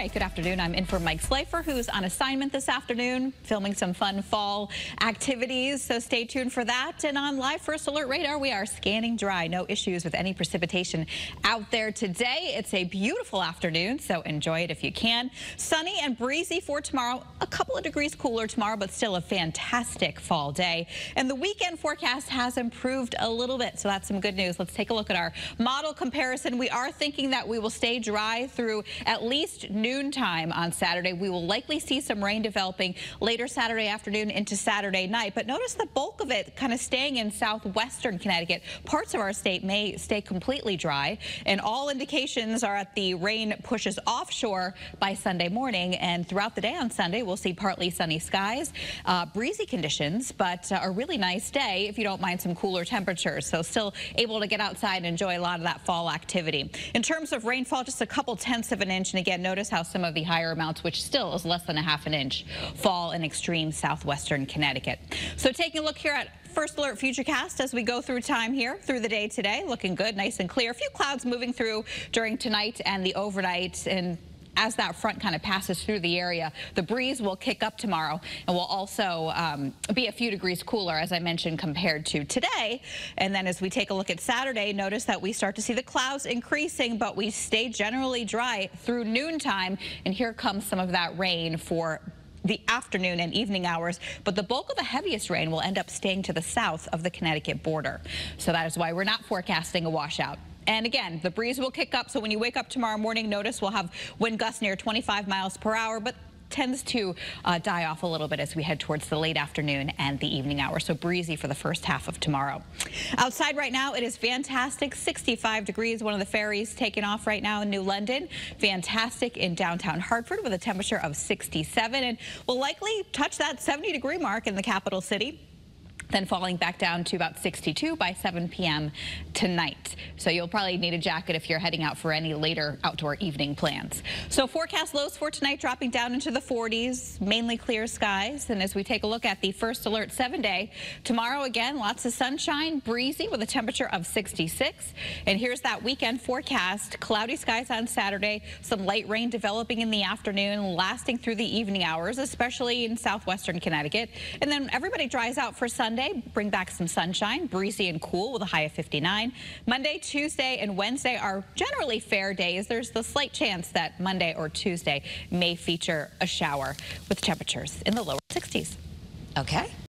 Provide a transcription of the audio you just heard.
right, good afternoon. I'm in for Mike Slifer, who's on assignment this afternoon, filming some fun fall activities. So stay tuned for that. And on live first alert radar, we are scanning dry. No issues with any precipitation out there today. It's a beautiful afternoon, so enjoy it if you can. Sunny and breezy for tomorrow. A couple of degrees cooler tomorrow, but still a fantastic fall day. And the weekend forecast has improved a little bit, so that's some good news. Let's take a look at our model comparison. We are thinking that we will stay dry through at least noontime on Saturday. We will likely see some rain developing later Saturday afternoon into Saturday night. But notice the bulk of it kind of staying in southwestern Connecticut. Parts of our state may stay completely dry. And all indications are that the rain pushes offshore by Sunday morning. And throughout the day on Sunday, we'll see partly sunny skies, uh, breezy conditions, but uh, a really nice day if you don't mind some cooler temperatures. So still able to get outside and enjoy a lot of that fall activity. In terms of rainfall, just a couple tenths of an inch. And again, notice how some of the higher amounts, which still is less than a half an inch, fall in extreme southwestern Connecticut. So taking a look here at First Alert Futurecast as we go through time here through the day today. Looking good, nice and clear. A few clouds moving through during tonight and the overnight and as that front kind of passes through the area, the breeze will kick up tomorrow and will also um, be a few degrees cooler, as I mentioned, compared to today. And then as we take a look at Saturday, notice that we start to see the clouds increasing, but we stay generally dry through noontime. And here comes some of that rain for the afternoon and evening hours, but the bulk of the heaviest rain will end up staying to the south of the Connecticut border. So that is why we're not forecasting a washout. And again, the breeze will kick up. So when you wake up tomorrow morning, notice we'll have wind gusts near 25 miles per hour, but tends to uh, die off a little bit as we head towards the late afternoon and the evening hours. So breezy for the first half of tomorrow. Outside right now, it is fantastic. 65 degrees. One of the ferries taking off right now in New London. Fantastic in downtown Hartford with a temperature of 67 and will likely touch that 70 degree mark in the capital city then falling back down to about 62 by 7 p.m. tonight. So you'll probably need a jacket if you're heading out for any later outdoor evening plans. So forecast lows for tonight dropping down into the 40s, mainly clear skies. And as we take a look at the first alert seven day, tomorrow again, lots of sunshine, breezy with a temperature of 66. And here's that weekend forecast. Cloudy skies on Saturday, some light rain developing in the afternoon, lasting through the evening hours, especially in southwestern Connecticut. And then everybody dries out for Sunday. Sunday, bring back some sunshine, breezy and cool with a high of 59. Monday, Tuesday, and Wednesday are generally fair days. There's the slight chance that Monday or Tuesday may feature a shower with temperatures in the lower 60s. Okay.